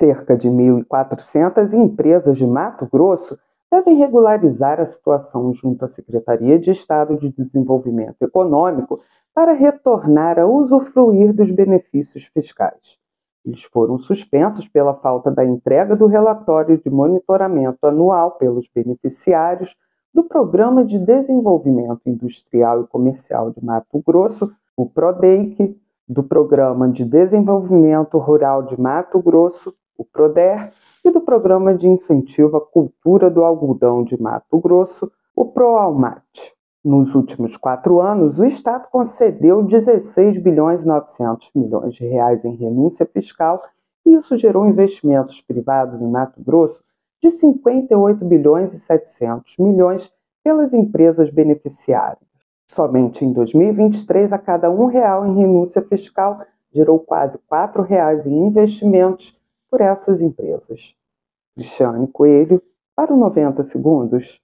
Cerca de 1.400 empresas de Mato Grosso devem regularizar a situação junto à Secretaria de Estado de Desenvolvimento Econômico para retornar a usufruir dos benefícios fiscais. Eles foram suspensos pela falta da entrega do relatório de monitoramento anual pelos beneficiários do Programa de Desenvolvimento Industrial e Comercial de Mato Grosso, o PRODEIC, do Programa de Desenvolvimento Rural de Mato Grosso, o PRODER, e do Programa de Incentivo à Cultura do Algodão de Mato Grosso, o PROALMAT. Nos últimos quatro anos, o Estado concedeu 16 bilhões e 900 milhões de reais em renúncia fiscal e isso gerou investimentos privados em Mato Grosso de 58 bilhões e 700 milhões pelas empresas beneficiárias. Somente em 2023, a cada um real em renúncia fiscal gerou quase quatro reais em investimentos por essas empresas. Cristiane Coelho, para o 90 Segundos.